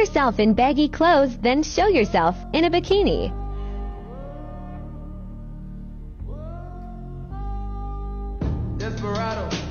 yourself in baggy clothes, then show yourself in a bikini. Desperado.